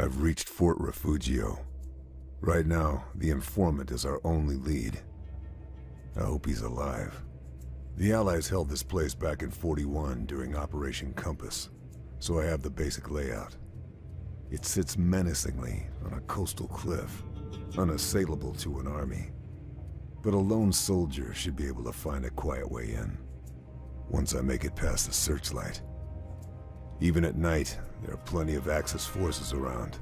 I've reached Fort Rifugio. Right now, the informant is our only lead. I hope he's alive. The Allies held this place back in 41 during Operation Compass, so I have the basic layout. It sits menacingly on a coastal cliff, unassailable to an army. But a lone soldier should be able to find a quiet way in. Once I make it past the searchlight. Even at night, there are plenty of Axis forces around.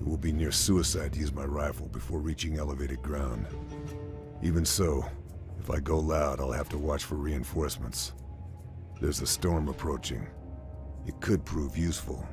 It will be near suicide to use my rifle before reaching elevated ground. Even so, if I go loud, I'll have to watch for reinforcements. There's a storm approaching. It could prove useful.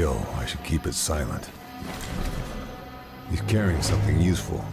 Kill, I should keep it silent. He's carrying something useful.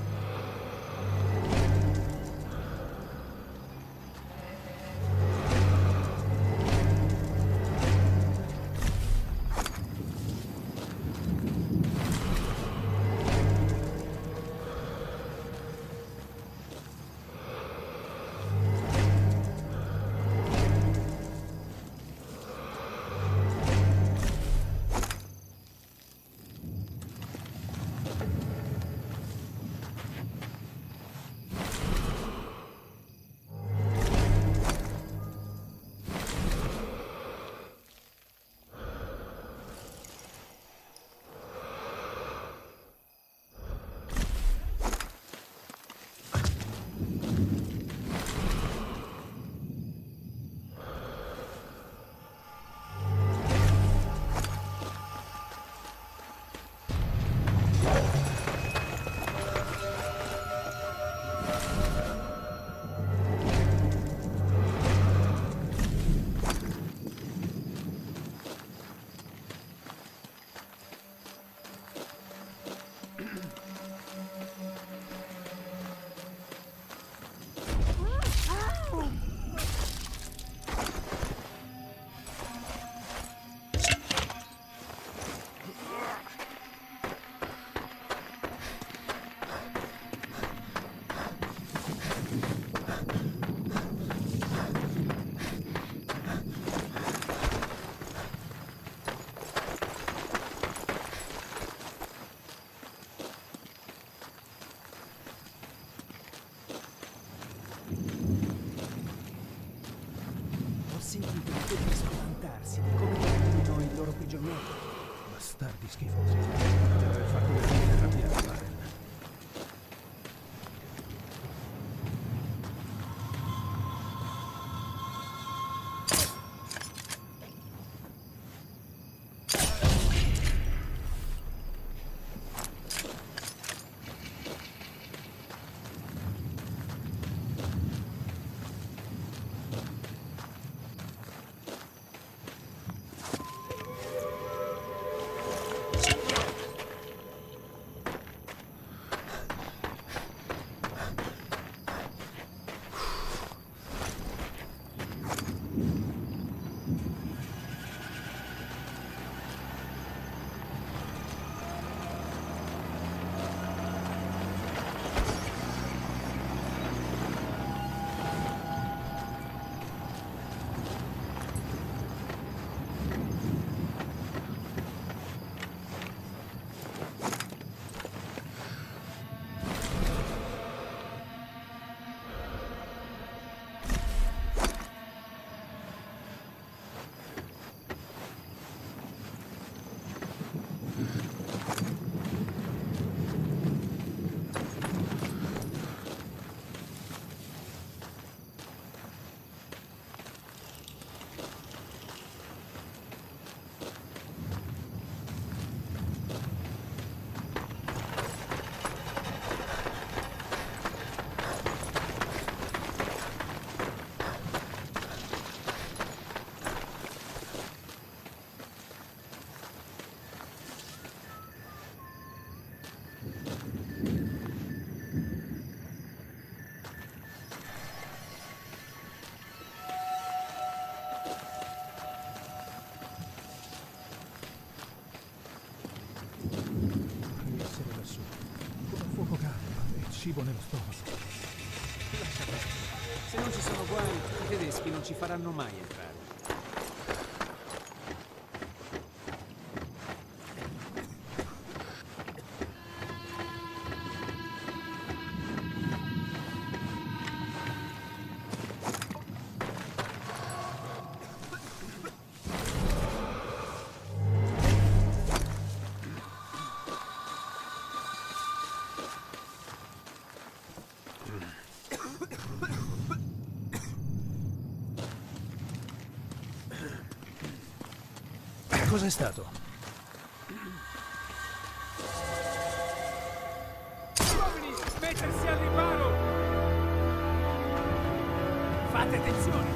Cibo nello stomaco. Se non ci sono guai, i tedeschi non ci faranno mai Cos'è stato? Uomini, mettersi al riparo! Fate attenzione!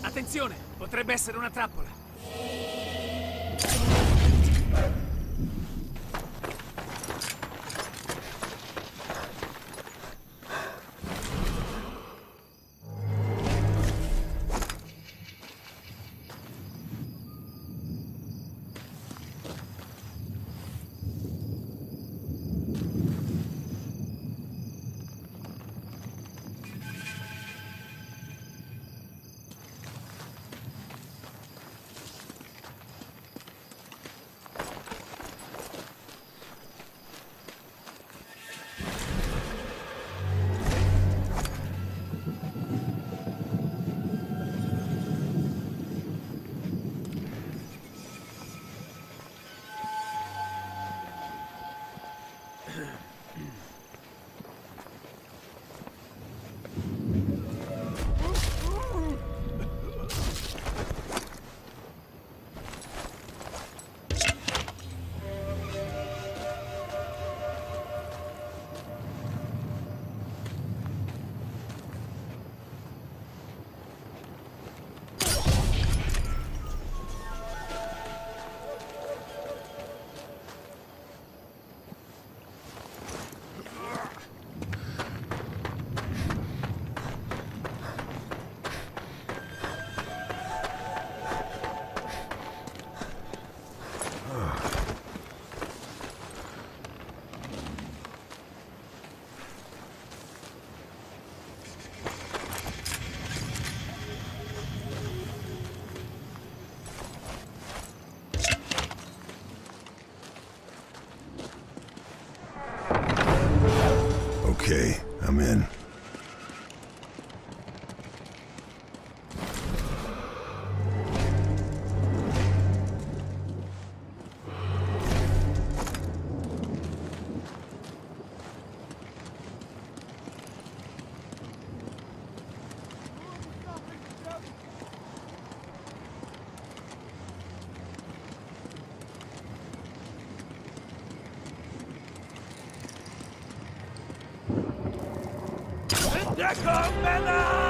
Attenzione! Potrebbe essere una trappola! Deckung, Männer!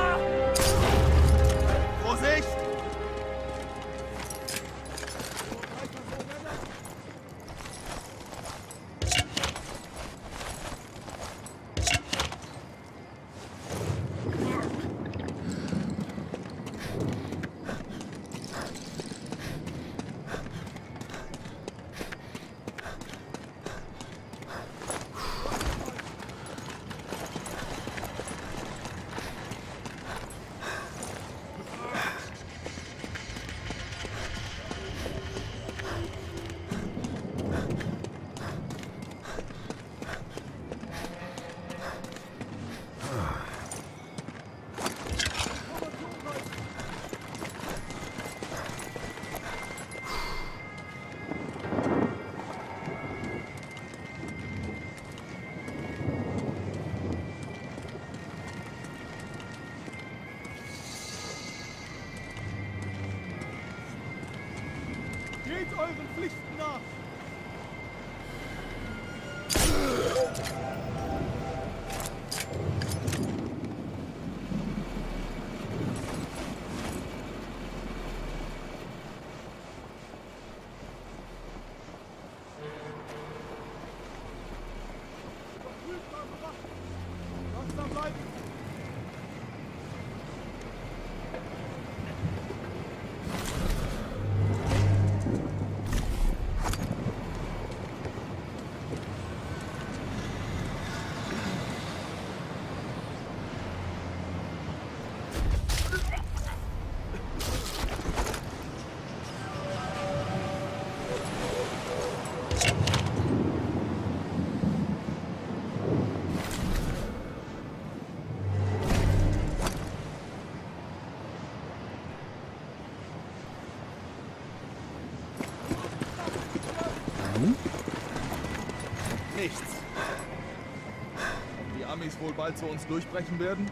Wohl bald zu uns durchbrechen werden?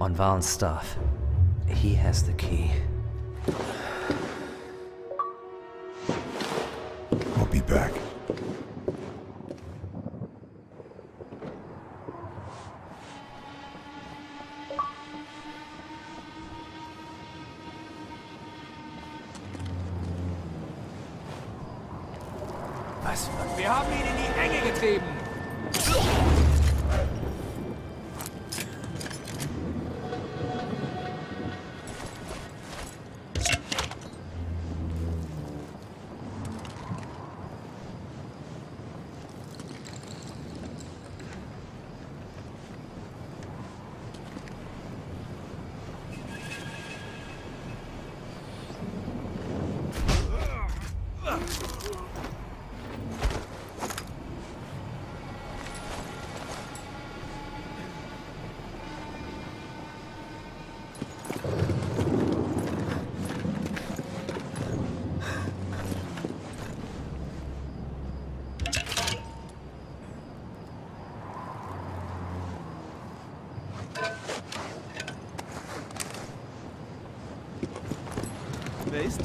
On Vahl's staff. He has the key. Ist?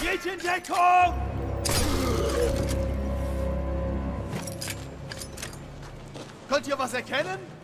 Geht in Deckung! Könnt ihr was erkennen?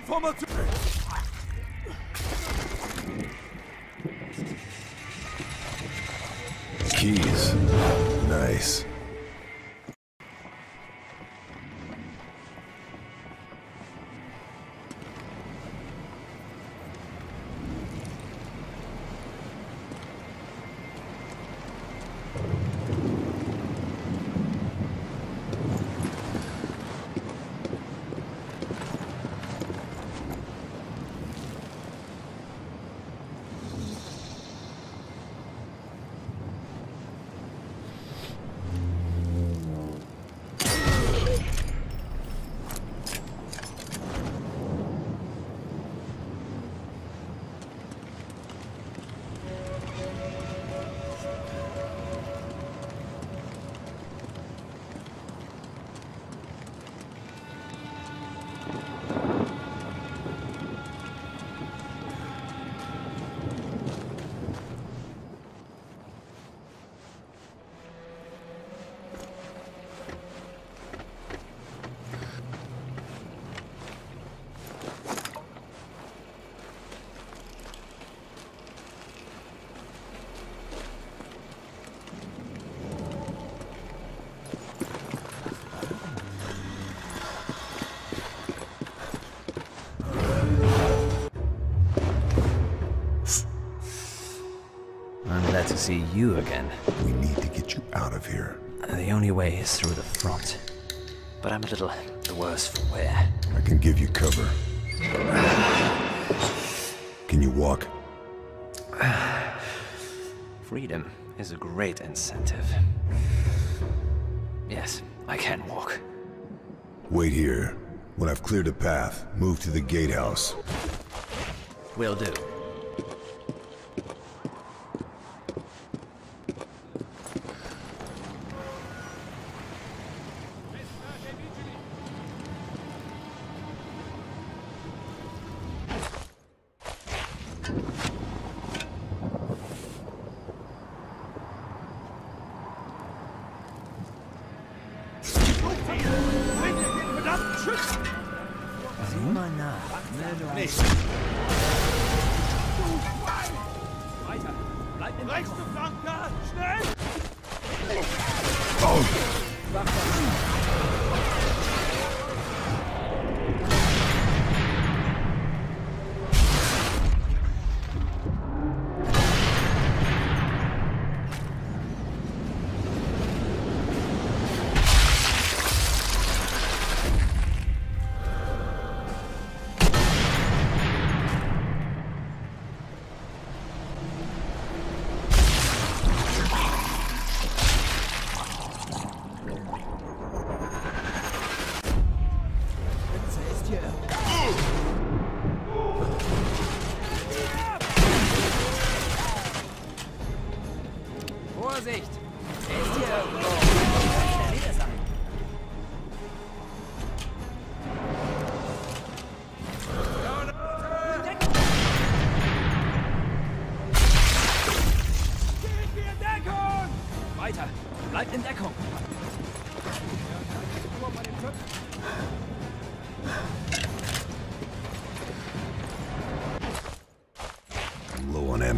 Information! Keys. Nice. See you again. We need to get you out of here. The only way is through the front. But I'm a little the worse for wear. I can give you cover. Can you walk? Freedom is a great incentive. Yes, I can walk. Wait here. When I've cleared a path, move to the gatehouse. Will do.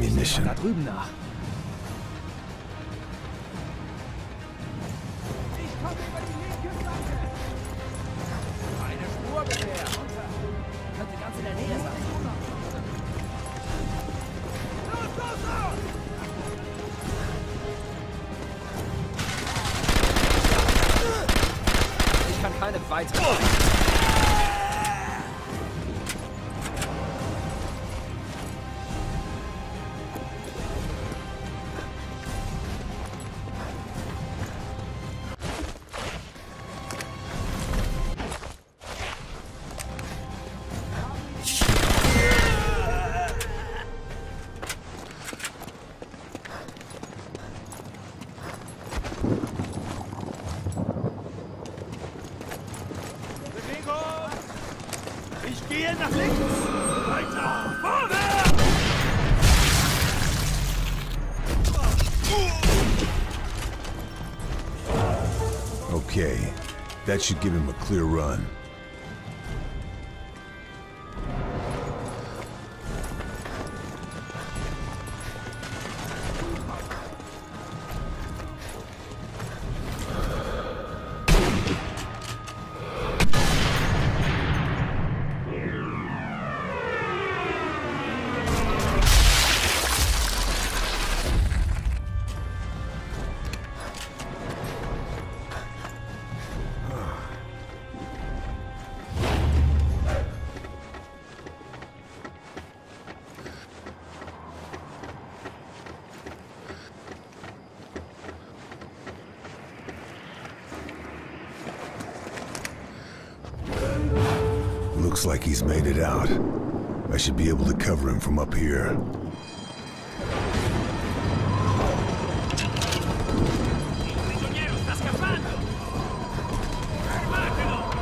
Ammunition. Da drüben nach. Nach links! Weiter! Vorwärts! Okay. That should give him a clear run. Looks like he's made it out. I should be able to cover him from up here.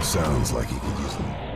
Sounds like he could use them.